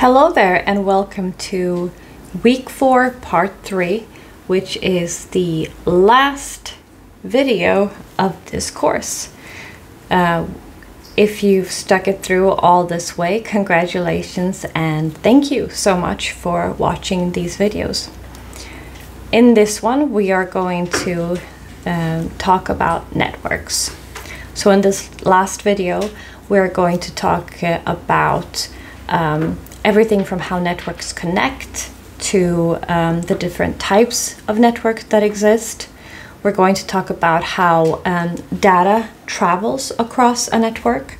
Hello there, and welcome to week four, part three, which is the last video of this course. Uh, if you've stuck it through all this way, congratulations and thank you so much for watching these videos. In this one, we are going to um, talk about networks. So in this last video, we're going to talk uh, about um, everything from how networks connect to um, the different types of network that exist. We're going to talk about how um, data travels across a network,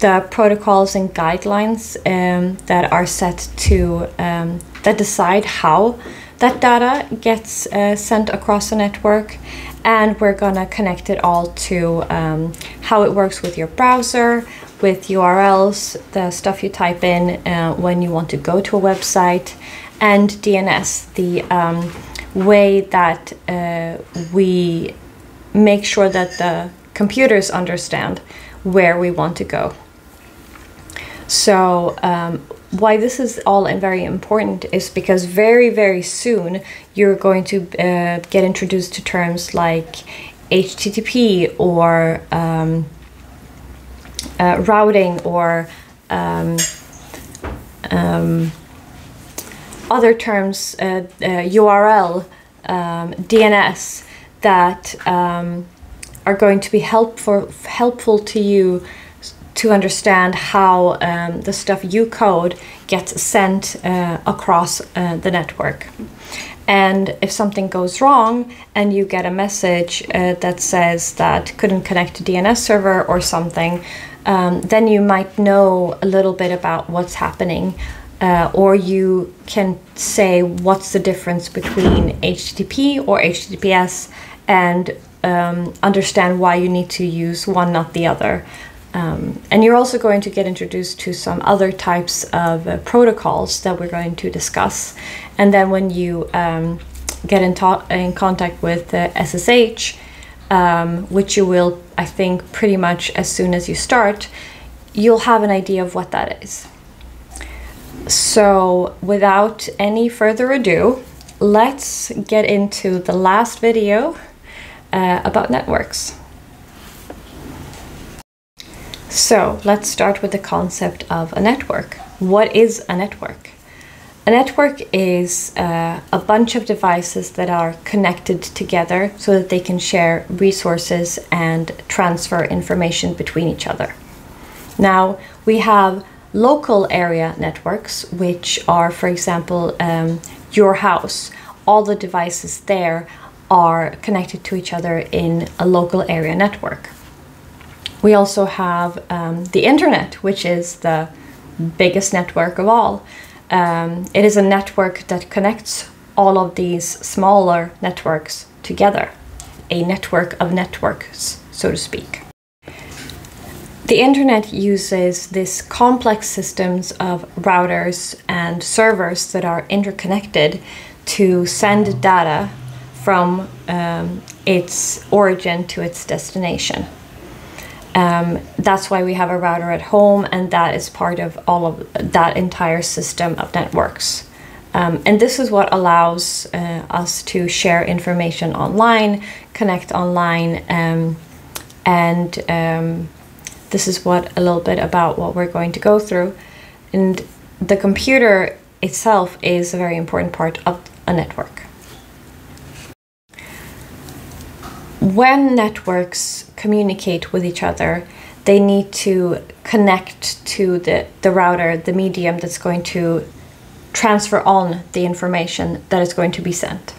the protocols and guidelines um, that are set to um, that decide how that data gets uh, sent across a network, and we're gonna connect it all to um, how it works with your browser, with URLs, the stuff you type in uh, when you want to go to a website, and DNS, the um, way that uh, we make sure that the computers understand where we want to go. So, um, why this is all very important is because very, very soon you're going to uh, get introduced to terms like HTTP or um, uh, routing or um, um, other terms, uh, URL, um, DNS, that um, are going to be helpful helpful to you to understand how um, the stuff you code gets sent uh, across uh, the network. And if something goes wrong and you get a message uh, that says that couldn't connect to DNS server or something, um, then you might know a little bit about what's happening. Uh, or you can say what's the difference between HTTP or HTTPS and um, understand why you need to use one, not the other. Um, and you're also going to get introduced to some other types of uh, protocols that we're going to discuss. And then when you um, get in, in, contact with uh, SSH, um, which you will, I think, pretty much as soon as you start, you'll have an idea of what that is. So without any further ado, let's get into the last video uh, about networks. So let's start with the concept of a network. What is a network? A network is uh, a bunch of devices that are connected together so that they can share resources and transfer information between each other. Now, we have local area networks, which are, for example, um, your house. All the devices there are connected to each other in a local area network. We also have um, the internet, which is the biggest network of all. Um, it is a network that connects all of these smaller networks together, a network of networks, so to speak. The internet uses this complex systems of routers and servers that are interconnected to send data from um, its origin to its destination. Um, that's why we have a router at home, and that is part of all of that entire system of networks. Um, and this is what allows uh, us to share information online, connect online, um, and um, this is what a little bit about what we're going to go through. And the computer itself is a very important part of a network. When networks communicate with each other, they need to connect to the, the router, the medium that's going to transfer on the information that is going to be sent.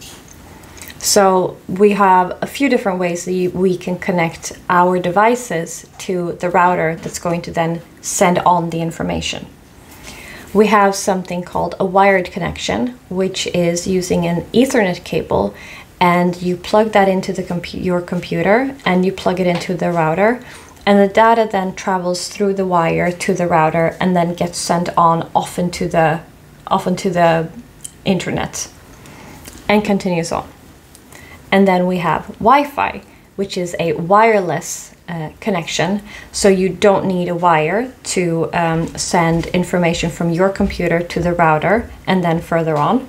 So we have a few different ways that we can connect our devices to the router that's going to then send on the information. We have something called a wired connection, which is using an Ethernet cable and you plug that into the your computer and you plug it into the router and the data then travels through the wire to the router and then gets sent on off into the off into the internet and continues on. And then we have Wi-Fi, which is a wireless uh, connection. So you don't need a wire to um, send information from your computer to the router and then further on.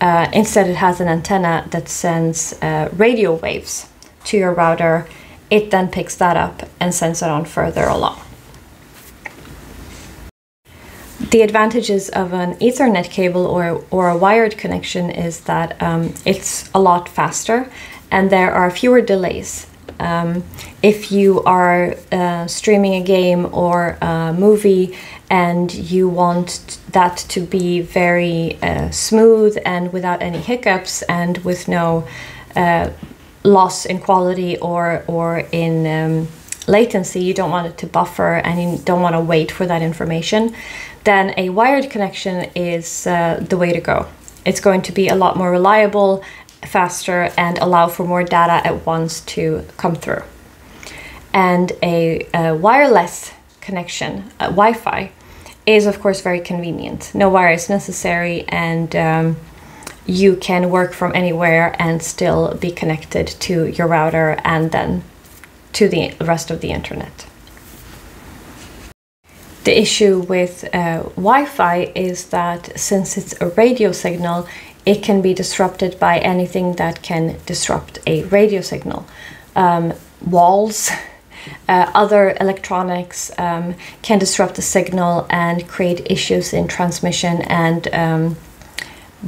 Uh, instead, it has an antenna that sends uh, radio waves to your router. It then picks that up and sends it on further along. The advantages of an Ethernet cable or, or a wired connection is that um, it's a lot faster and there are fewer delays. Um, if you are uh, streaming a game or a movie and you want that to be very uh, smooth and without any hiccups and with no uh, loss in quality or or in um, latency, you don't want it to buffer and you don't want to wait for that information, then a wired connection is uh, the way to go. It's going to be a lot more reliable faster and allow for more data at once to come through. And a, a wireless connection, uh, Wi Fi, is of course very convenient. No wire is necessary, and um, you can work from anywhere and still be connected to your router and then to the rest of the internet. The issue with uh, Wi Fi is that since it's a radio signal, it can be disrupted by anything that can disrupt a radio signal. Um, walls, uh, other electronics um, can disrupt the signal and create issues in transmission and um,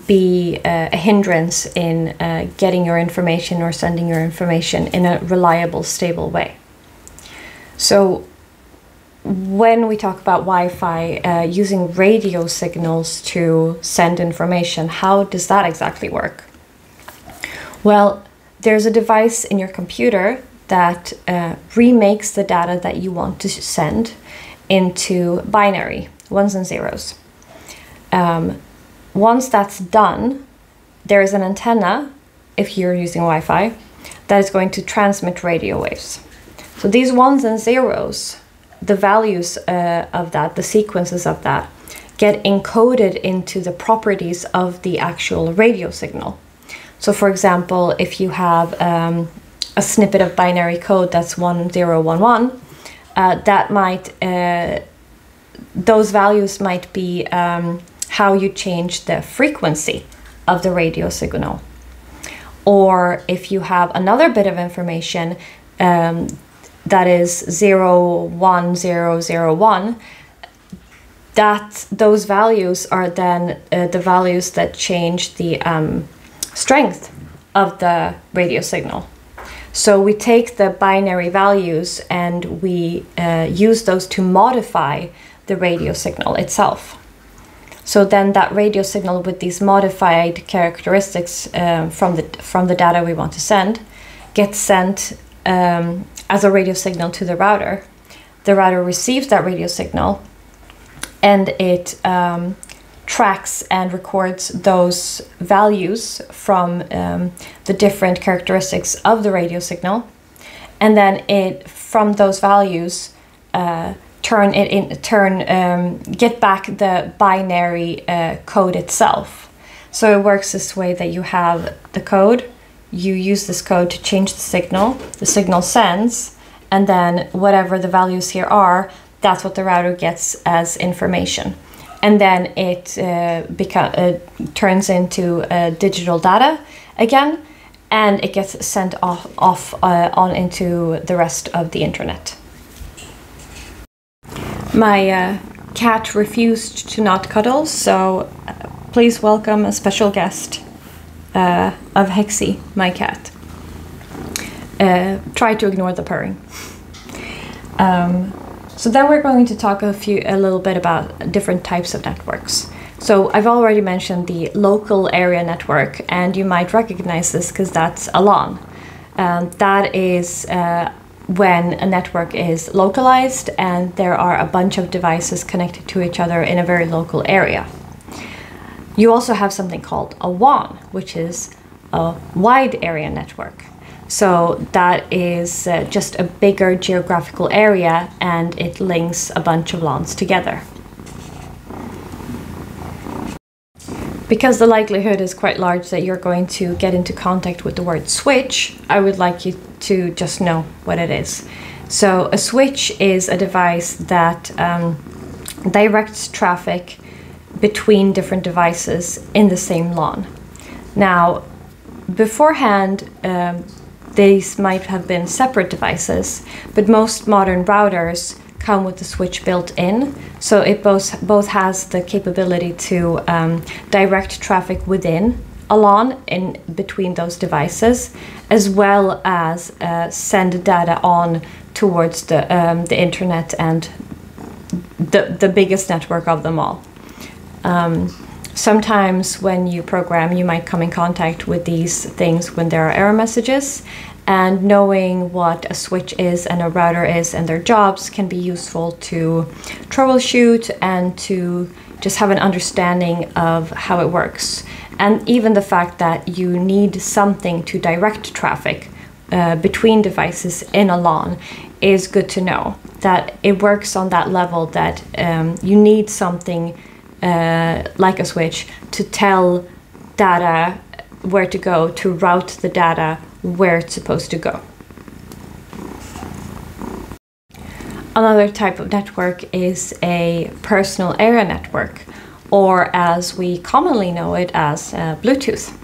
be uh, a hindrance in uh, getting your information or sending your information in a reliable, stable way. So, when we talk about Wi-Fi uh, using radio signals to send information, how does that exactly work? Well, there's a device in your computer that uh, remakes the data that you want to send into binary, ones and zeros. Um, once that's done, there is an antenna, if you're using Wi-Fi, that is going to transmit radio waves. So these ones and zeros the values uh, of that, the sequences of that, get encoded into the properties of the actual radio signal. So, for example, if you have um, a snippet of binary code that's 1011, uh, that might, uh, those values might be um, how you change the frequency of the radio signal. Or if you have another bit of information, um, that is 01001 that those values are then uh, the values that change the um, strength of the radio signal so we take the binary values and we uh, use those to modify the radio signal itself so then that radio signal with these modified characteristics um, from the from the data we want to send gets sent um, as a radio signal to the router. The router receives that radio signal and it um, tracks and records those values from um, the different characteristics of the radio signal. And then it, from those values, uh, turn it in, turn, um, get back the binary uh, code itself. So it works this way that you have the code, you use this code to change the signal. The signal sends, and then whatever the values here are, that's what the router gets as information. And then it uh, beca- uh, turns into uh, digital data again, and it gets sent off, off uh, on into the rest of the internet. My uh, cat refused to not cuddle, so uh, please welcome a special guest of Hexy, my cat. Try to ignore the purring. Um, so then we're going to talk a few a little bit about different types of networks. So I've already mentioned the local area network, and you might recognize this because that's a LAN. Um, that is uh, when a network is localized and there are a bunch of devices connected to each other in a very local area. You also have something called a WAN, which is a wide area network. So that is uh, just a bigger geographical area and it links a bunch of LANs together. because the likelihood is quite large that you're going to get into contact with the word switch, I would like you to just know what it is. So, a switch is a device that um, directs traffic between different devices in the same LAN. Now, beforehand, um, these might have been separate devices, but most modern routers come with the switch built in. So it both, both has the capability to um, direct traffic within a LAN in between those devices, as well as uh, send data on towards the, um, the internet and the, the biggest network of them all. Um, sometimes when you program, you might come in contact with these things when there are error messages, and knowing what a switch is and a router is and their jobs can be useful to troubleshoot and to just have an understanding of how it works. And even the fact that you need something to direct traffic uh, between devices in a LAN is good to know. That it works on that level that um, you need something uh, like a switch to tell data where to go, to route the data where it's supposed to go. Another type of network is a personal area network, or as we commonly know it as uh, Bluetooth.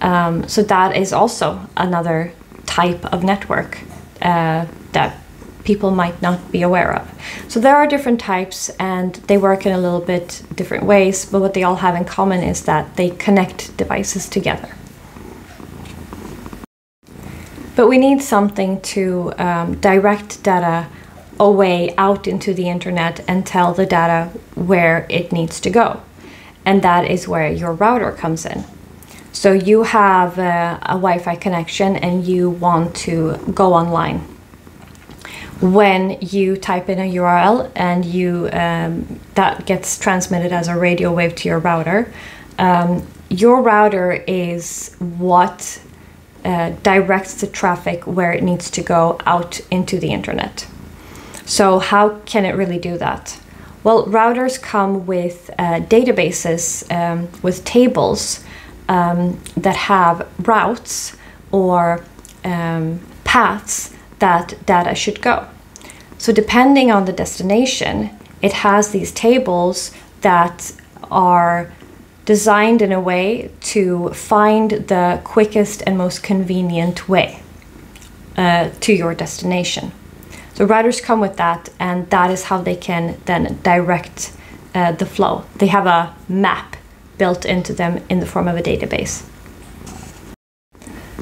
Um, so that is also another type of network uh, that people might not be aware of. So there are different types and they work in a little bit different ways, but what they all have in common is that they connect devices together. But we need something to um, direct data away out into the internet and tell the data where it needs to go. And that is where your router comes in. So you have a, a Wi-Fi connection and you want to go online. When you type in a URL and you um, that gets transmitted as a radio wave to your router, um, your router is what uh, directs the traffic where it needs to go out into the internet. So, how can it really do that? Well, routers come with uh, databases um, with tables um, that have routes or um, paths that data should go. So, depending on the destination, it has these tables that are designed in a way to find the quickest and most convenient way uh, to your destination. So routers come with that, and that is how they can then direct uh, the flow. They have a map built into them in the form of a database.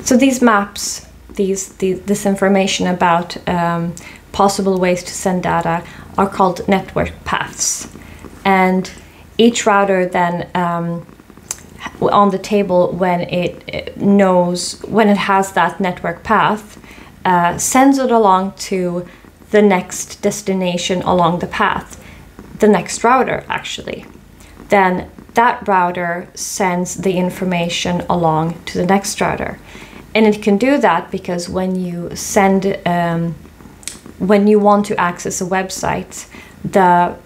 So these maps, these, the, this information about um, possible ways to send data are called network paths. And each router then um, on the table when it knows when it has that network path uh, sends it along to the next destination along the path the next router actually then that router sends the information along to the next router and it can do that because when you send um, when you want to access a website the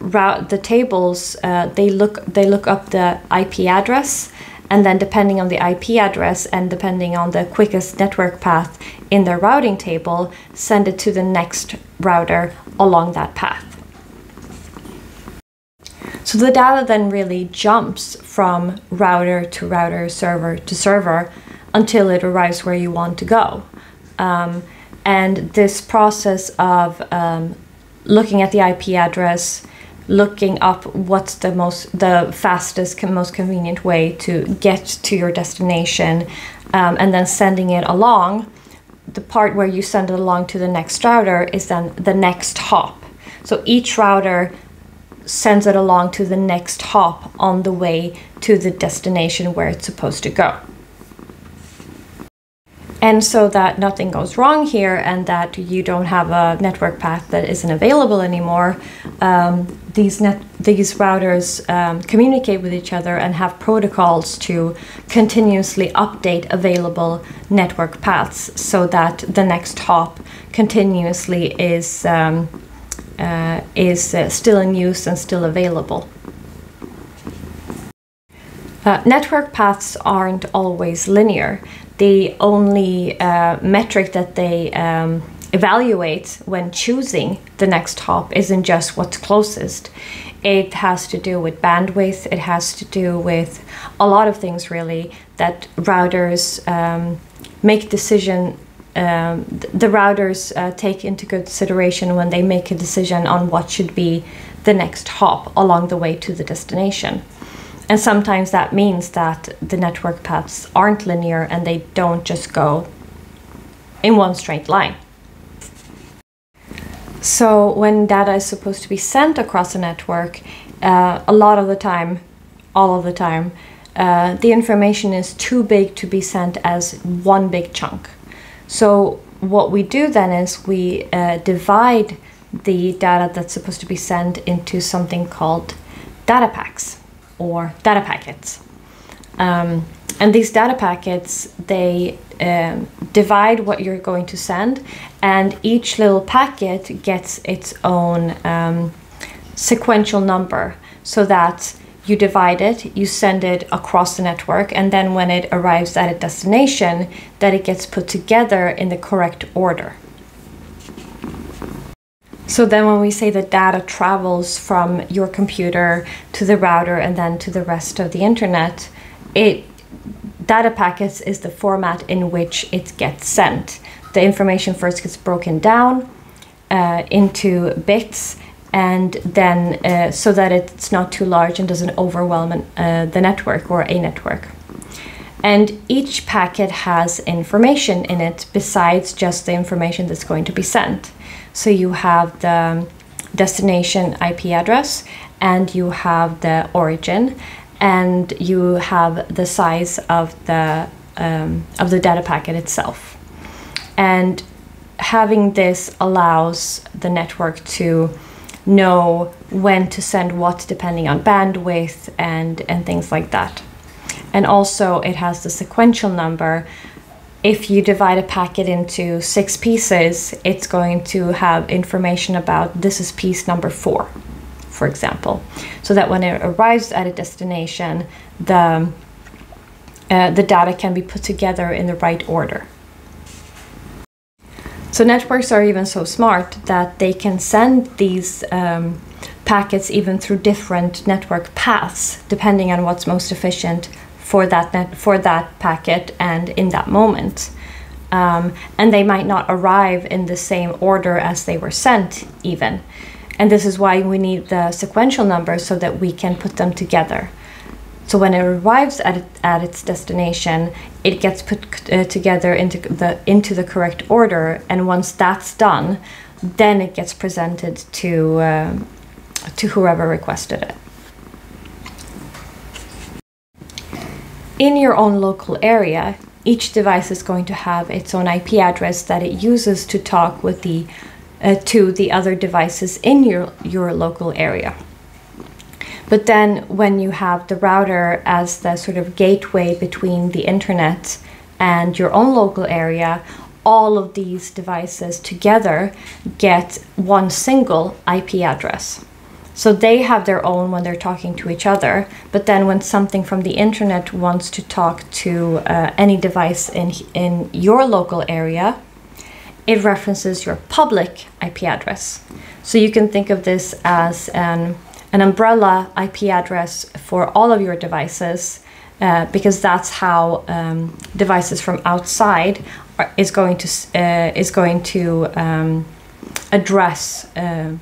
route the tables uh, they look they look up the IP address and then depending on the IP address and depending on the quickest network path in their routing table send it to the next router along that path. So the data then really jumps from router to router, server to server until it arrives where you want to go. Um, and this process of um, looking at the IP address, looking up what's the most the fastest most convenient way to get to your destination um, and then sending it along the part where you send it along to the next router is then the next hop. So each router sends it along to the next hop on the way to the destination where it's supposed to go and so that nothing goes wrong here and that you don't have a network path that isn't available anymore, um, these, net, these routers um, communicate with each other and have protocols to continuously update available network paths so that the next hop continuously is, um, uh, is uh, still in use and still available. Uh, network paths aren't always linear. The only uh, metric that they um, evaluate when choosing the next hop isn't just what's closest. It has to do with bandwidth, it has to do with a lot of things really that routers um, make decision um, the routers uh, take into consideration when they make a decision on what should be the next hop along the way to the destination. And sometimes that means that the network paths aren't linear and they don't just go in one straight line. So when data is supposed to be sent across a network, uh, a lot of the time, all of the time, uh, the information is too big to be sent as one big chunk. So what we do then is we uh, divide the data that's supposed to be sent into something called data packs or data packets. Um, and these data packets, they um, divide what you're going to send, and each little packet gets its own um, sequential number so that you divide it, you send it across the network, and then when it arrives at a destination, that it gets put together in the correct order. So then when we say that data travels from your computer to the router and then to the rest of the internet, it data packets is the format in which it gets sent. The information first gets broken down uh, into bits and then uh, so that it's not too large and doesn't overwhelm uh, the network or a network. And each packet has information in it besides just the information that's going to be sent. So you have the destination IP address and you have the origin and you have the size of the um, of the data packet itself. And having this allows the network to know when to send what depending on bandwidth and, and things like that. And also it has the sequential number. If you divide a packet into six pieces, it's going to have information about this is piece number four, for example. So that when it arrives at a destination, the, uh, the data can be put together in the right order. So networks are even so smart that they can send these um, packets even through different network paths, depending on what's most efficient for that for that packet and in that moment. Um, and they might not arrive in the same order as they were sent, even. And this is why we need the sequential numbers so that we can put them together. So when it arrives at, at its destination, it gets put uh, together into the into the correct order, and once that's done, then it gets presented to uh, to whoever requested it. In your own local area, each device is going to have its own IP address that it uses to talk with the uh, to the other devices in your your local area. But then when you have the router as the sort of gateway between the internet and your own local area, all of these devices together get one single IP address. So they have their own when they're talking to each other, but then when something from the internet wants to talk to uh, any device in, in your local area, it references your public IP address. So you can think of this as an an umbrella IP address for all of your devices uh, because that's how um, devices from outside are, is going to uh, is going to um, address uh,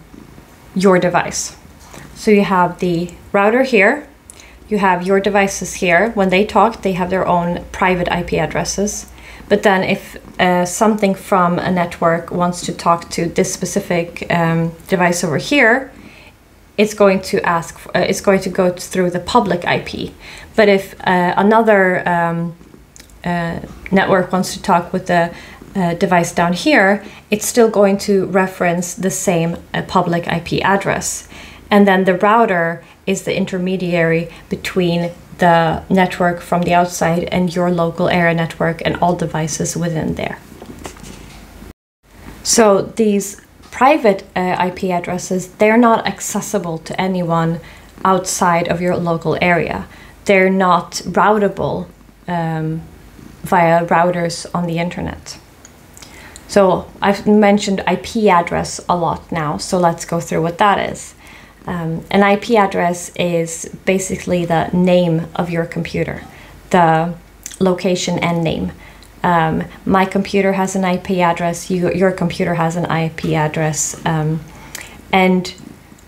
your device. So you have the router here, you have your devices here. When they talk, they have their own private IP addresses. But then if uh, something from a network wants to talk to this specific um, device over here, it's going to ask, uh, it's going to go through the public IP. But if uh, another um, uh, network wants to talk with the uh, device down here, it's still going to reference the same uh, public IP address. And then the router is the intermediary between the network from the outside and your local area network and all devices within there. So these private uh, IP addresses, they're not accessible to anyone outside of your local area. they're not routable um, via routers on the internet. So I've mentioned IP address a lot now, so let's go through what that is. Um, an IP address is basically the name of your computer, the location and name. Um, my computer has an IP address, you, your computer has an IP address, um, and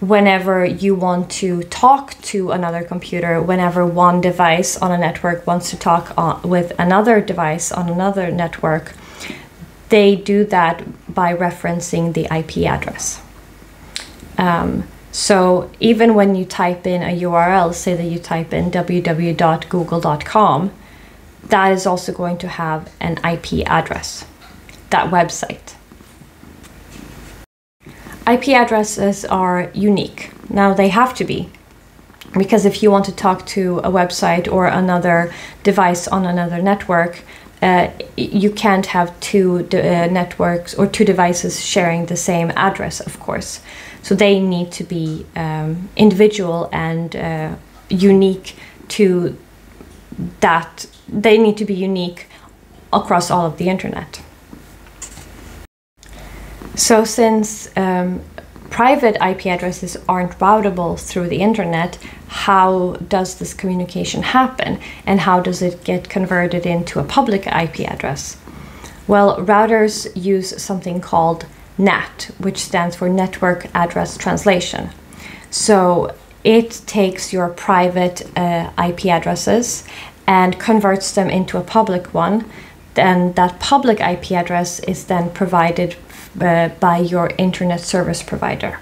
whenever you want to talk to another computer, whenever one device on a network wants to talk on, with another device on another network, they do that by referencing the IP address. Um, so even when you type in a URL, say that you type in www.google.com, that is also going to have an IP address, that website. IP addresses are unique. Now they have to be, because if you want to talk to a website or another device on another network, uh, you can't have two uh, networks or two devices sharing the same address, of course. So they need to be um, individual and uh, unique to that. They need to be unique across all of the internet. So since um, private IP addresses aren't routable through the internet, how does this communication happen and how does it get converted into a public IP address? Well, routers use something called NAT, which stands for Network Address Translation. So it takes your private uh, IP addresses and converts them into a public one. Then that public IP address is then provided uh, by your internet service provider.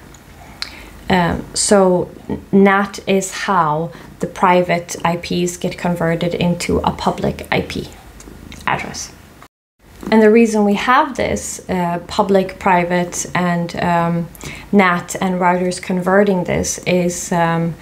Um, so NAT is how the private IPs get converted into a public IP address. And the reason we have this uh, public, private, and um, NAT and routers converting this is um,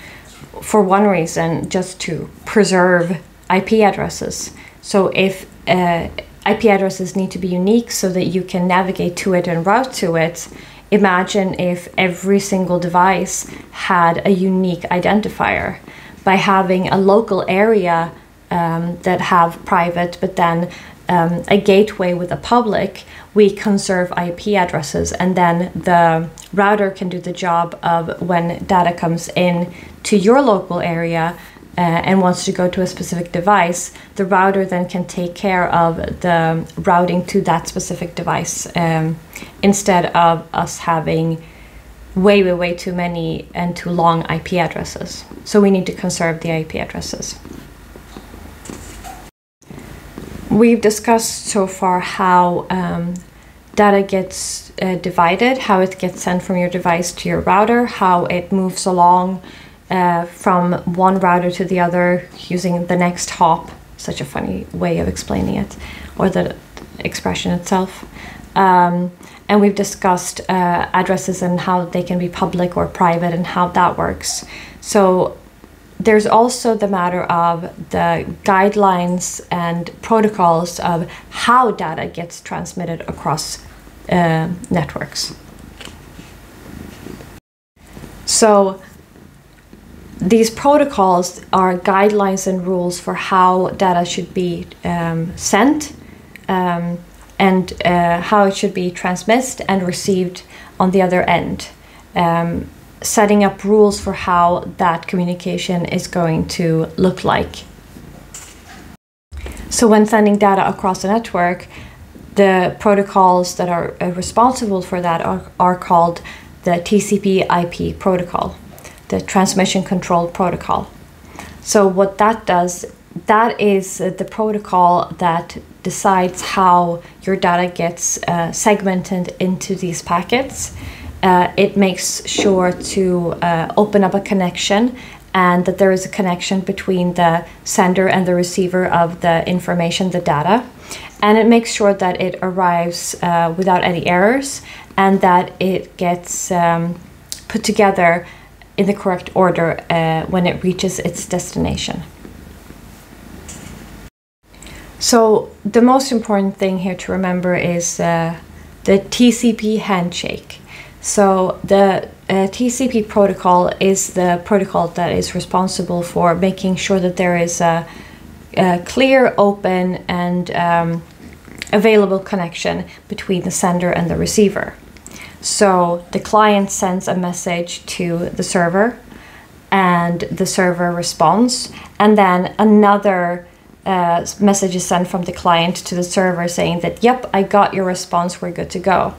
for one reason just to preserve IP addresses. So if uh, IP addresses need to be unique so that you can navigate to it and route to it, imagine if every single device had a unique identifier. By having a local area um, that have private but then um, a gateway with the public, we conserve IP addresses, and then the router can do the job of when data comes in to your local area uh, and wants to go to a specific device, the router then can take care of the routing to that specific device um, instead of us having way, way, way too many and too long IP addresses. So we need to conserve the IP addresses. We've discussed so far how um, data gets uh, divided, how it gets sent from your device to your router, how it moves along uh, from one router to the other using the next hop. Such a funny way of explaining it, or the expression itself. Um, and we've discussed uh, addresses and how they can be public or private and how that works. So there's also the matter of the guidelines and protocols of how data gets transmitted across uh, networks. So these protocols are guidelines and rules for how data should be um, sent um, and uh, how it should be transmitted and received on the other end. Um, setting up rules for how that communication is going to look like. So when sending data across a network, the protocols that are uh, responsible for that are, are called the TCP IP protocol, the transmission control protocol. So what that does, that is uh, the protocol that decides how your data gets uh, segmented into these packets uh, it makes sure to uh, open up a connection and that there is a connection between the sender and the receiver of the information, the data. And it makes sure that it arrives uh, without any errors and that it gets um, put together in the correct order uh, when it reaches its destination. So, the most important thing here to remember is uh, the TCP handshake. So the uh, TCP protocol is the protocol that is responsible for making sure that there is a, a clear, open, and um, available connection between the sender and the receiver. So the client sends a message to the server, and the server responds, and then another uh, message is sent from the client to the server saying that, "Yep, I got your response. We're good to go."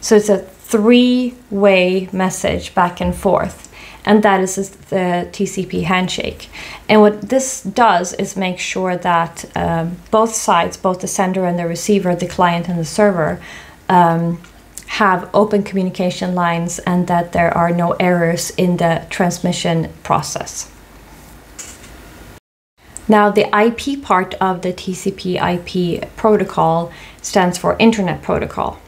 So it's a three-way message back and forth, and that is the TCP handshake. And what this does is make sure that um, both sides, both the sender and the receiver, the client and the server, um, have open communication lines and that there are no errors in the transmission process. Now, the IP part of the TCP IP protocol stands for Internet Protocol.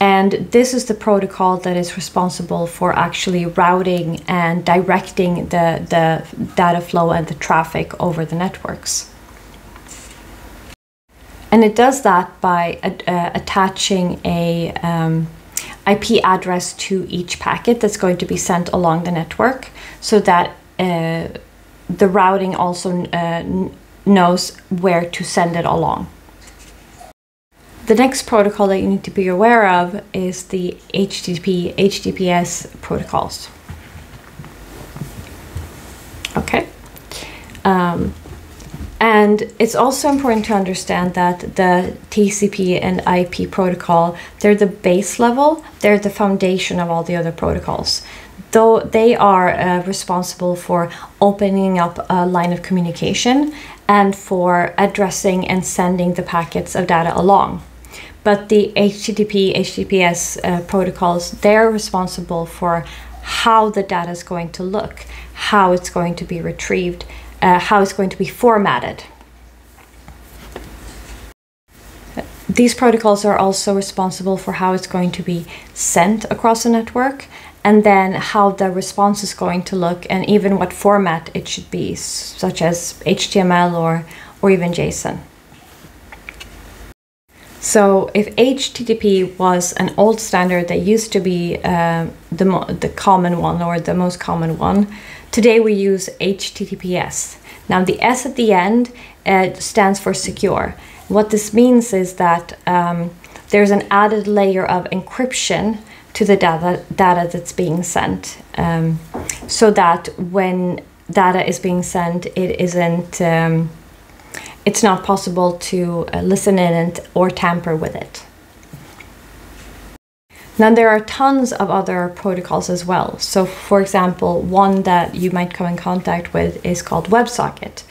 And this is the protocol that is responsible for actually routing and directing the, the data flow and the traffic over the networks. And it does that by uh, attaching a um, IP address to each packet that's going to be sent along the network so that uh, the routing also uh, knows where to send it along. The next protocol that you need to be aware of is the HTTP, HTTPS protocols. Okay. Um, and it's also important to understand that the TCP and IP protocol, they're the base level, they're the foundation of all the other protocols. Though they are uh, responsible for opening up a line of communication and for addressing and sending the packets of data along. But the HTTP, HTTPS uh, protocols, they're responsible for how the data is going to look, how it's going to be retrieved, uh, how it's going to be formatted. These protocols are also responsible for how it's going to be sent across the network and then how the response is going to look and even what format it should be, such as HTML or, or even JSON. So if HTTP was an old standard that used to be uh, the, the common one or the most common one, Today we use HTTPS. Now the S at the end uh, stands for secure. What this means is that um, there's an added layer of encryption to the data, data that's being sent um, so that when data is being sent, it isn't, um, it's not possible to uh, listen in and, or tamper with it. Now there are tons of other protocols as well. So for example, one that you might come in contact with is called WebSocket.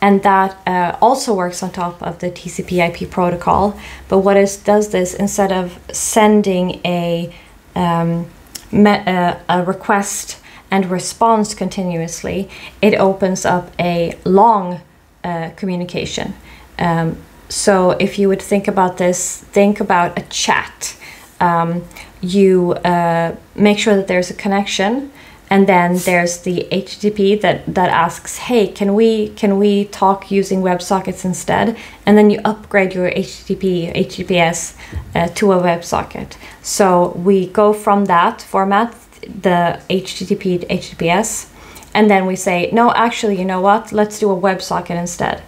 And that uh, also works on top of the TCP IP protocol. But what it does this, instead of sending a, um, uh, a request and response continuously, it opens up a long uh, communication. Um, so if you would think about this, think about a chat. Um, you uh, make sure that there's a connection and then there's the http that that asks hey can we can we talk using websockets instead and then you upgrade your http https uh, to a websocket so we go from that format the http https and then we say no actually you know what let's do a websocket instead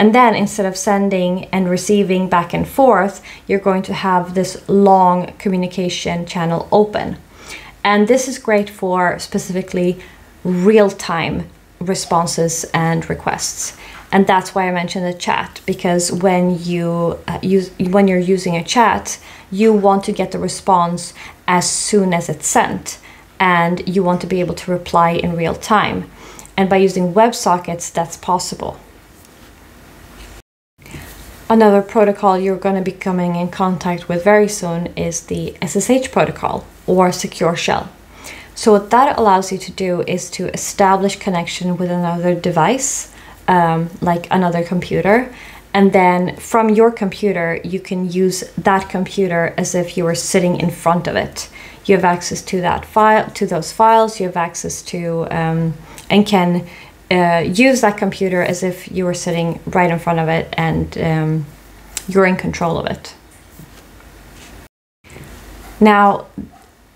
and then instead of sending and receiving back and forth, you're going to have this long communication channel open. And this is great for specifically real-time responses and requests. And that's why I mentioned the chat because when you uh, use when you're using a chat, you want to get the response as soon as it's sent and you want to be able to reply in real time. And by using WebSockets, that's possible. Another protocol you're going to be coming in contact with very soon is the SSH protocol or Secure Shell. So what that allows you to do is to establish connection with another device, um, like another computer, and then from your computer you can use that computer as if you were sitting in front of it. You have access to that file, to those files. You have access to um, and can uh, use that computer as if you were sitting right in front of it and um, you're in control of it. Now,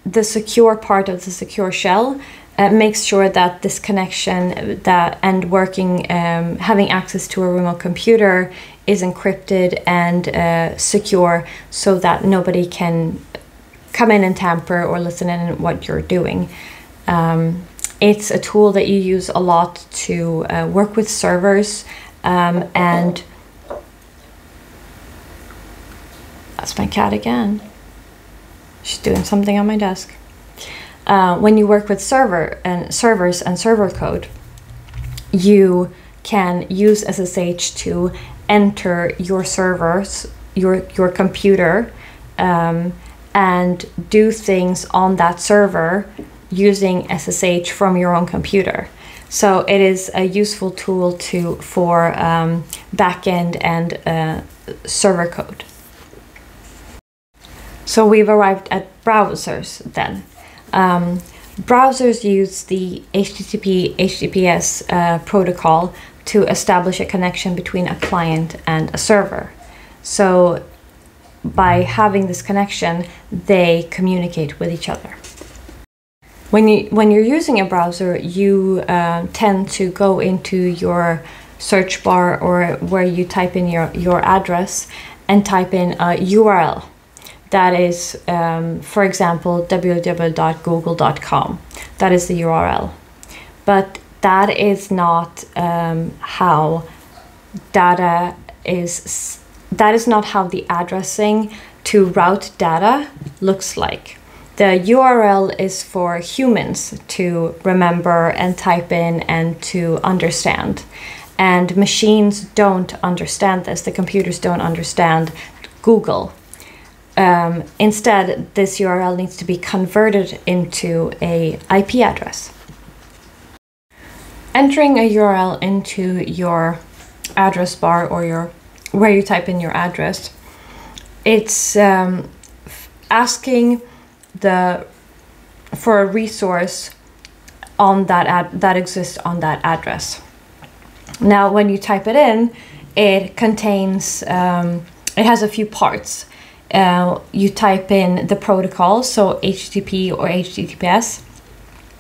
the secure part of the secure shell uh, makes sure that this connection that and working um, having access to a remote computer is encrypted and uh, secure so that nobody can come in and tamper or listen in what you're doing. Um, it's a tool that you use a lot to uh, work with servers um, and that's my cat again. She's doing something on my desk. Uh, when you work with server and servers and server code, you can use SSH to enter your servers, your your computer, um, and do things on that server using SSH from your own computer. So it is a useful tool to for um, backend and uh, server code. So we've arrived at browsers then. Um, browsers use the HTTP HTTPS uh, protocol to establish a connection between a client and a server. So by having this connection, they communicate with each other. When you when you're using a browser, you uh, tend to go into your search bar or where you type in your your address and type in a URL that is, um, for example, www.google.com. That is the URL. But that is not um, how data is, that is not how the addressing to route data looks like. The URL is for humans to remember and type in and to understand. And machines don't understand this, the computers don't understand Google um, instead, this URL needs to be converted into a IP address. Entering a URL into your address bar or your where you type in your address, it's um, asking the for a resource on that ad, that exists on that address. Now, when you type it in, it contains um, it has a few parts uh, you type in the protocol, so HTTP or HTTPS.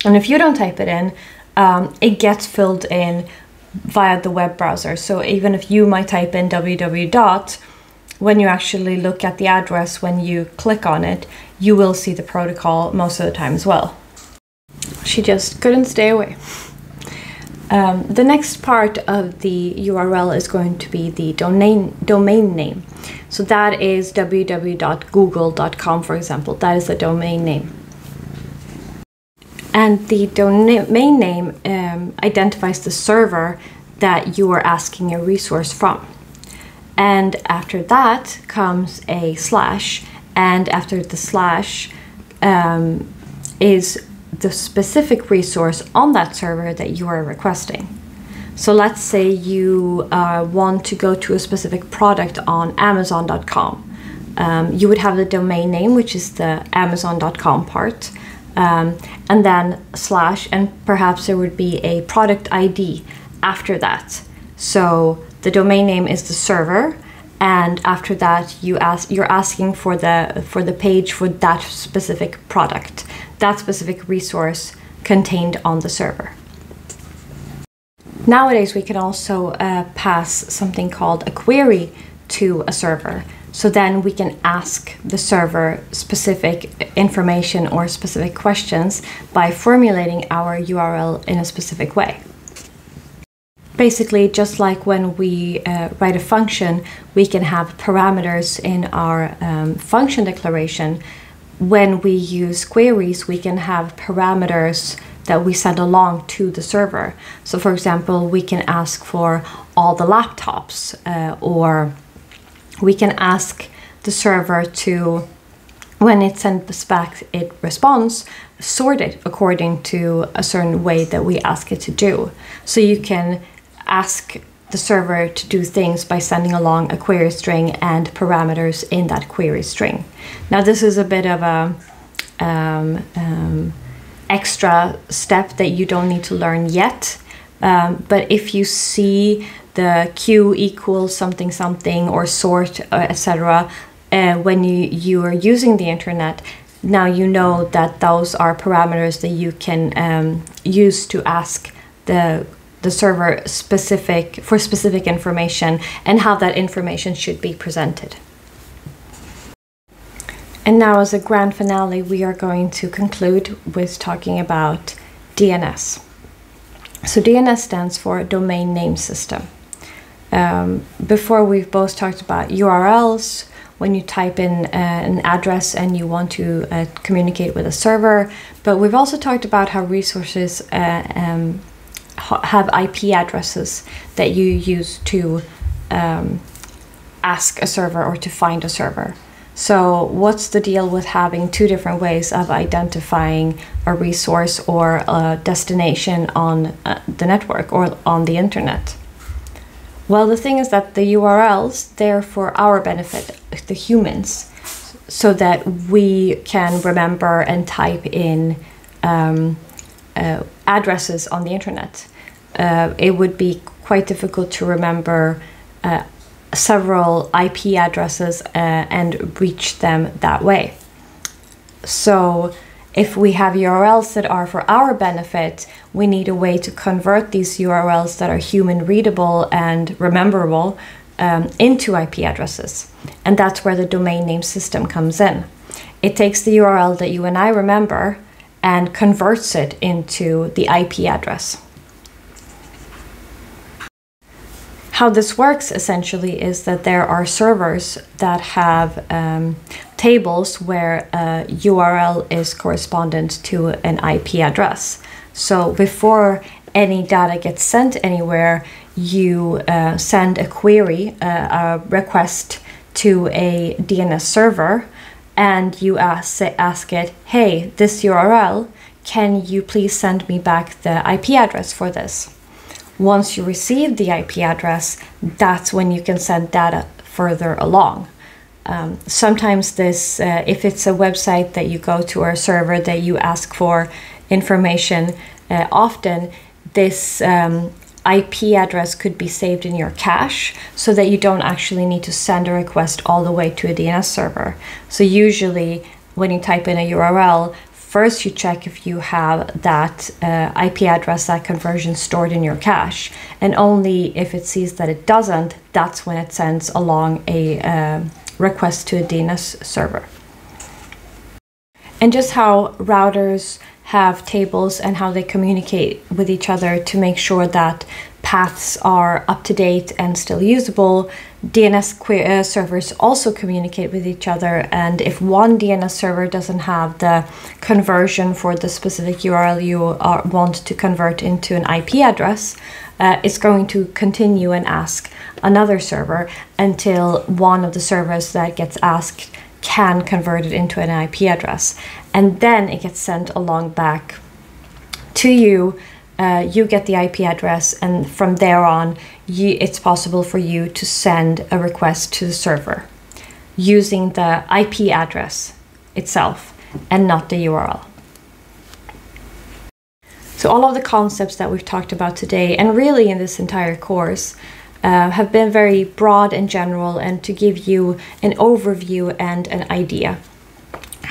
And if you don't type it in, um, it gets filled in via the web browser. So even if you might type in www when you actually look at the address, when you click on it, you will see the protocol most of the time as well. She just couldn't stay away. Um, the next part of the URL is going to be the domain, domain name. So that is www.google.com, for example. That is the domain name. And the domain name um, identifies the server that you are asking a resource from. And after that comes a slash, and after the slash um, is the specific resource on that server that you are requesting. So let's say you uh, want to go to a specific product on Amazon.com. Um, you would have the domain name, which is the Amazon.com part, um, and then slash, and perhaps there would be a product ID after that. So the domain name is the server, and after that you ask you're asking for the for the page for that specific product, that specific resource contained on the server. Nowadays, we can also uh, pass something called a query to a server. So then we can ask the server specific information or specific questions by formulating our URL in a specific way. Basically, just like when we uh, write a function, we can have parameters in our um, function declaration. When we use queries, we can have parameters that we send along to the server. So, for example, we can ask for all the laptops, uh, or we can ask the server to, when it sends back its response, sort it according to a certain way that we ask it to do. So, you can ask the server to do things by sending along a query string and parameters in that query string. Now, this is a bit of a um, um, extra step that you don't need to learn yet. Um, but if you see the q equals something something or sort uh, etc. Uh, when you you are using the internet, now you know that those are parameters that you can um, use to ask the the server specific for specific information and how that information should be presented. And now as a grand finale, we are going to conclude with talking about DNS. So DNS stands for Domain Name System. Um, before we've both talked about URLs, when you type in uh, an address and you want to uh, communicate with a server, but we've also talked about how resources uh, um, have IP addresses that you use to um, ask a server or to find a server. So, what's the deal with having two different ways of identifying a resource or a destination on uh, the network or on the internet? Well, the thing is that the URLs, they're for our benefit, the humans, so that we can remember and type in um, uh, addresses on the internet. Uh, it would be quite difficult to remember uh, several IP addresses uh, and reach them that way. So, if we have URLs that are for our benefit, we need a way to convert these URLs that are human readable and rememberable um, into IP addresses. And that's where the domain name system comes in. It takes the URL that you and I remember and converts it into the IP address. How this works essentially is that there are servers that have um, tables where a URL is correspondent to an IP address. So before any data gets sent anywhere, you uh, send a query, uh, a request to a DNS server and you ask, ask it, hey, this URL, can you please send me back the IP address for this? Once you receive the IP address, that's when you can send data further along. Um, sometimes this, uh, if it's a website that you go to or a server that you ask for information, uh, often this um, IP address could be saved in your cache so that you don't actually need to send a request all the way to a DNS server. So usually when you type in a URL, first you check if you have that uh, IP address, that conversion stored in your cache. And only if it sees that it doesn't, that's when it sends along a uh, request to a DNS server. And just how routers have tables and how they communicate with each other to make sure that paths are up to date and still usable. DNS uh, servers also communicate with each other, and if one DNS server doesn't have the conversion for the specific URL you are, want to convert into an IP address, uh, it's going to continue and ask another server until one of the servers that gets asked can convert it into an IP address. And then it gets sent along back to you. Uh, you get the IP address, and from there on, you, it's possible for you to send a request to the server using the IP address itself and not the URL. So, all of the concepts that we've talked about today, and really in this entire course, uh, have been very broad and general and to give you an overview and an idea.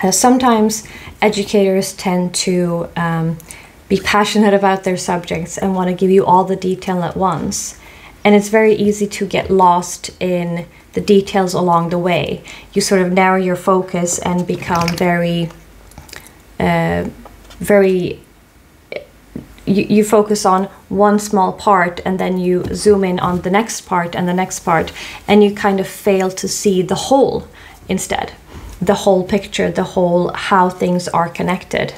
Uh, sometimes educators tend to um, be passionate about their subjects and want to give you all the detail at once. And it's very easy to get lost in the details along the way. You sort of narrow your focus and become very, uh, very you, you focus on one small part and then you zoom in on the next part and the next part and you kind of fail to see the whole instead. The whole picture the whole how things are connected.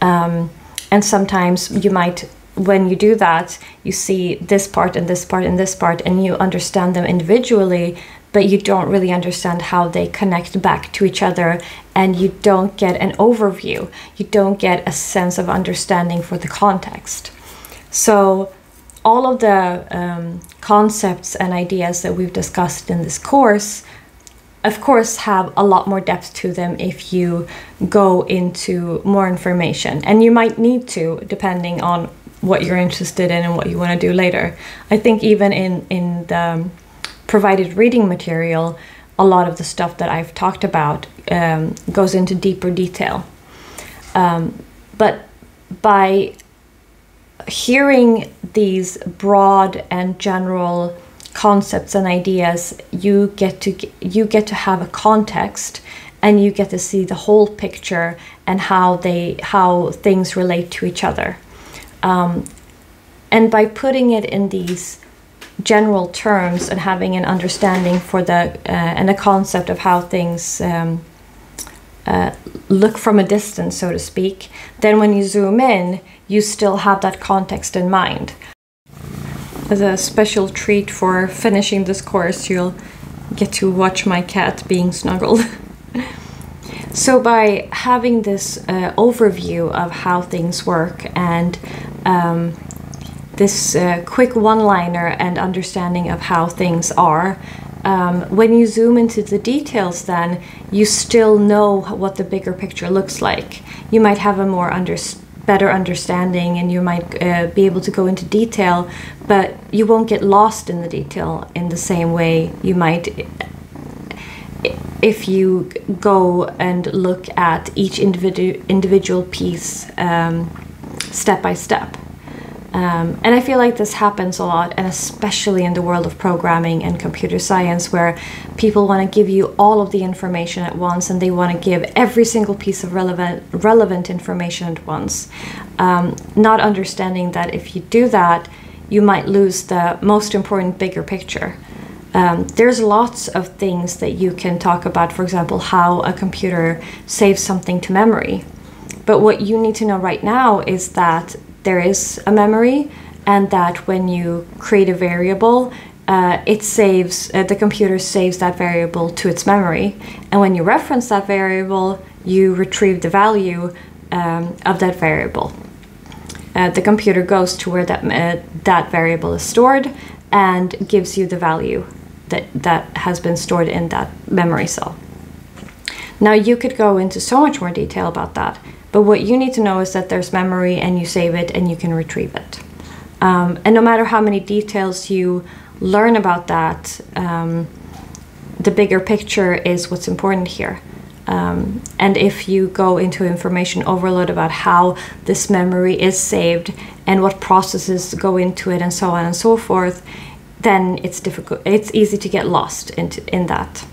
Um, and sometimes you might when you do that you see this part and this part and this part and you understand them individually but you don't really understand how they connect back to each other and you don't get an overview. You don't get a sense of understanding for the context. So, all of the um, concepts and ideas that we've discussed in this course, of course, have a lot more depth to them if you go into more information. And you might need to, depending on what you're interested in and what you want to do later. I think even in, in the provided reading material, a lot of the stuff that I've talked about um, goes into deeper detail. Um, but by hearing these broad and general concepts and ideas, you get to you get to have a context and you get to see the whole picture and how they how things relate to each other. Um, and by putting it in these general terms and having an understanding for the uh, and a concept of how things um, uh, look from a distance, so to speak, then when you zoom in, you still have that context in mind. As a special treat for finishing this course, you'll get to watch my cat being snuggled. so, by having this uh, overview of how things work and um, this uh, quick one liner and understanding of how things are, um, when you zoom into the details, then you still know what the bigger picture looks like. You might have a more under, better understanding and you might uh, be able to go into detail, but you won't get lost in the detail in the same way you might if you go and look at each individu- individual piece um, step by step. Um, and I feel like this happens a lot, and especially in the world of programming and computer science, where people want to give you all of the information at once and they want to give every single piece of relevant, relevant information at once. Um, not understanding that if you do that, you might lose the most important bigger picture. Um, there's lots of things that you can talk about, for example, how a computer saves something to memory. But what you need to know right now is that there is a memory and that when you create a variable uh, it saves uh, the computer saves that variable to its memory. And when you reference that variable you retrieve the value um, of that variable. Uh, the computer goes to where that uh, that variable is stored and gives you the value that that has been stored in that memory cell. Now you could go into so much more detail about that but what you need to know is that there's memory and you save it and you can retrieve it. Um, and no matter how many details you learn about that, um, the bigger picture is what's important here. Um, and if you go into information overload about how this memory is saved and what processes go into it and so on and so forth, then it's difficult. It's easy to get lost into in that.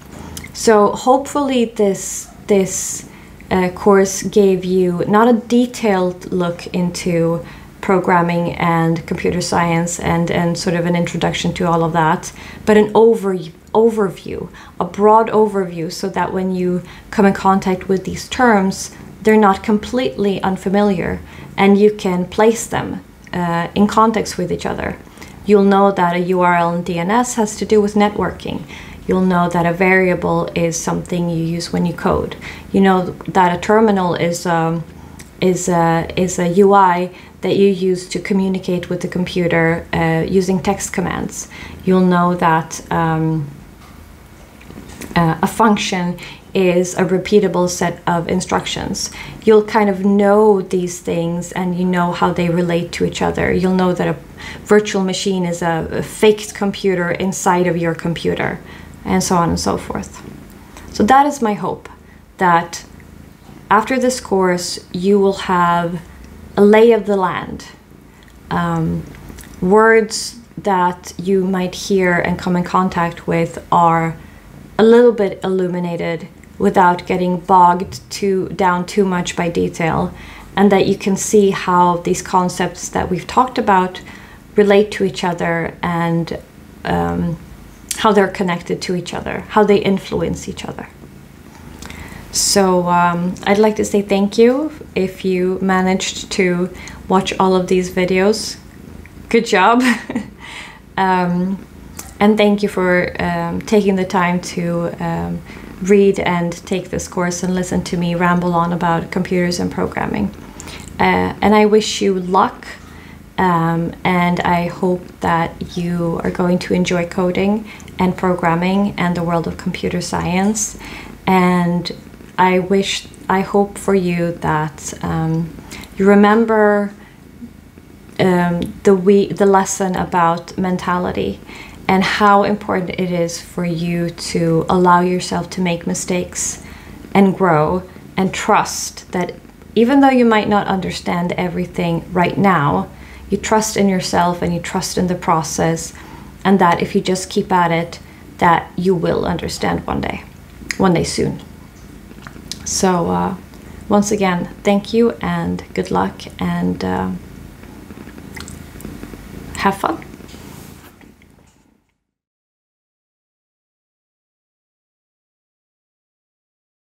So hopefully this this uh, course gave you not a detailed look into programming and computer science and, and sort of an introduction to all of that, but an over, overview, a broad overview, so that when you come in contact with these terms, they're not completely unfamiliar and you can place them uh, in context with each other. You'll know that a URL and DNS has to do with networking you'll know that a variable is something you use when you code. You know that a terminal is um, is a, is a UI that you use to communicate with the computer uh, using text commands. You'll know that um, uh, a function is a repeatable set of instructions. You'll kind of know these things and you know how they relate to each other. You'll know that a virtual machine is a, a faked computer inside of your computer and so on and so forth. So that is my hope that after this course, you will have a lay of the land. Um, words that you might hear and come in contact with are a little bit illuminated without getting bogged too down too much by detail and that you can see how these concepts that we've talked about relate to each other and um, how they're connected to each other, how they influence each other. So um, I'd like to say thank you if you managed to watch all of these videos. Good job. um, and thank you for um, taking the time to um, read and take this course and listen to me ramble on about computers and programming. Uh, and I wish you luck um, and I hope that you are going to enjoy coding and programming and the world of computer science. And I wish, I hope for you that um, you remember um, the we the lesson about mentality and how important it is for you to allow yourself to make mistakes and grow and trust that even though you might not understand everything right now, you trust in yourself and you trust in the process, and that if you just keep at it, that you will understand one day, one day soon. So, uh, once again, thank you and good luck and uh, have fun.